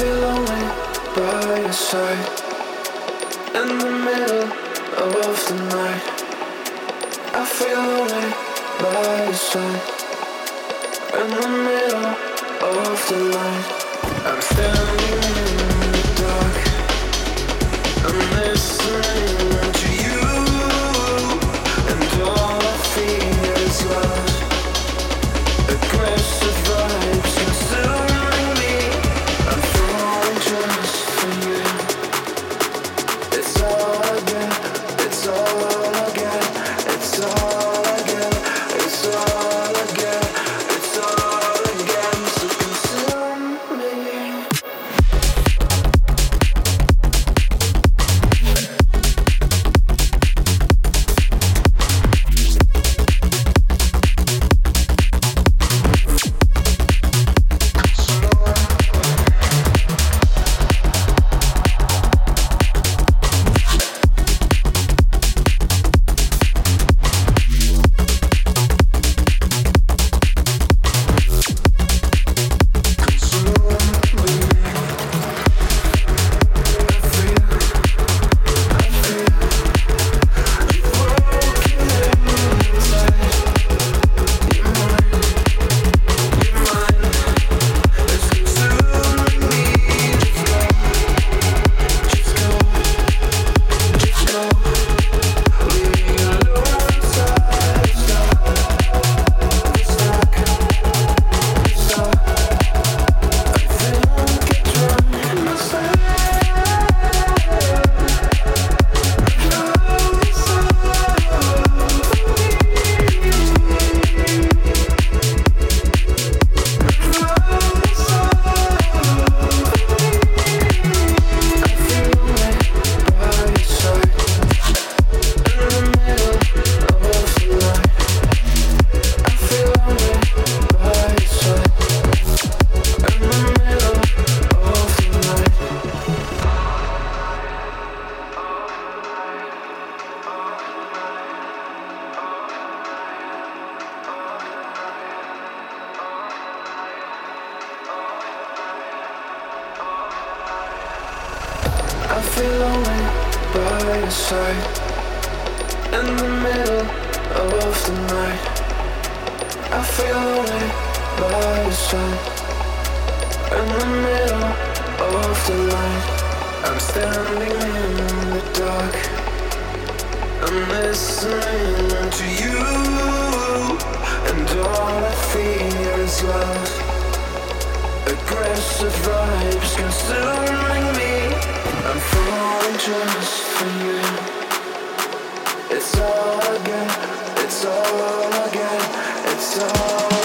feel lonely by your side in the middle of the night. I feel lonely by your side in the middle of the night. I'm standing in the dark. I'm listening feel lonely by your side in the middle of the night. I feel lonely by your side in the middle of the night. I'm standing in the dark. I'm listening to you, and all I feel is love. Aggressive vibes consuming me. It's all get. It's all get. It's all.